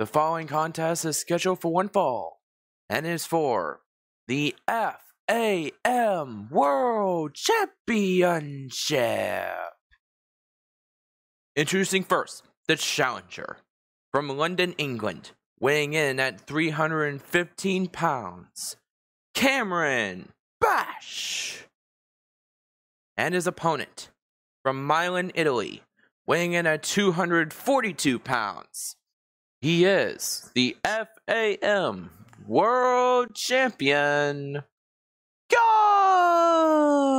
The following contest is scheduled for one fall and is for the FAM World Championship. Introducing first, the challenger from London, England, weighing in at 315 pounds, Cameron Bash. And his opponent from Milan, Italy, weighing in at 242 pounds. He is the FAM World Champion, Guns!